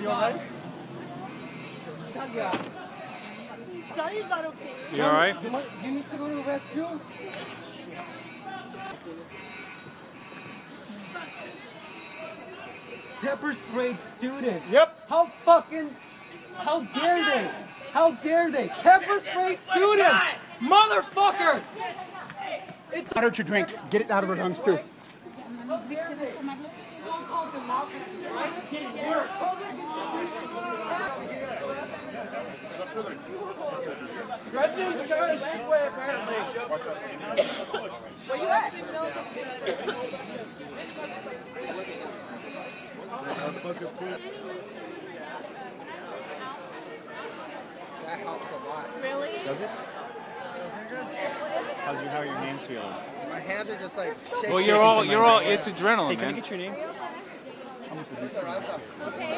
You alright? You alright? You need to go to the rescue? Pepper sprayed students. Yep. How fucking, how dare they? How dare they? Pepper spray students! Motherfuckers! It's better to drink. Get it out of her lungs too. How dare they? So-called democracy. Gretchen's going this way, apparently. Where you at? That helps a lot. Really? Does it? How's your, how are your hands feeling? My hands are just like shaking. Well, you're all, you're all, it's adrenaline, Hey, can I get your name? Okay.